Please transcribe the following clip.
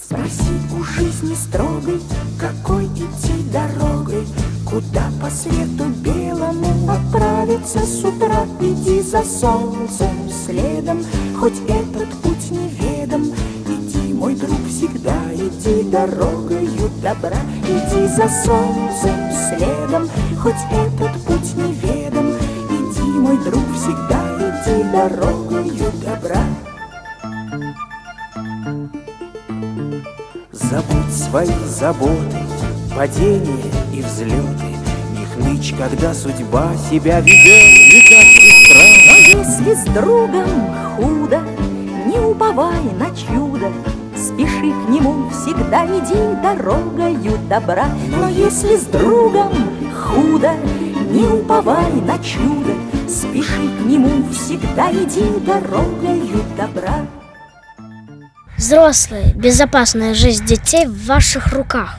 Спроси у жизни строгой, какой идти дорогой, Куда по свету белому отправиться с утра, Иди за солнцем следом, хоть этот путь неведом, Иди, мой друг, всегда иди дорогою добра, Иди за солнцем следом, хоть этот путь неведом, Иди, мой друг, всегда дорогою добра. Забудь свои заботы, падения и взлеты. Не хнычь, когда судьба себя ведет. Не как сестра Но если с другом худо, не уповай на чудо Спеши к нему, всегда иди дорогою добра. Но если с другом худо, не уповай на чудо Спеши к нему, всегда иди дорогою добра Взрослые, безопасная жизнь детей в ваших руках.